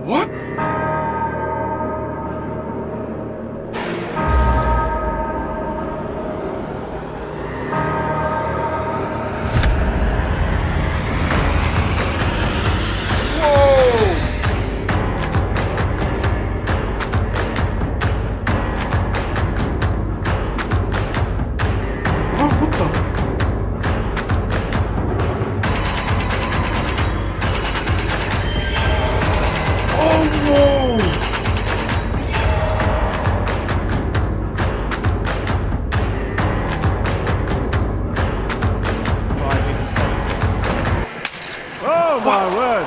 What? My word.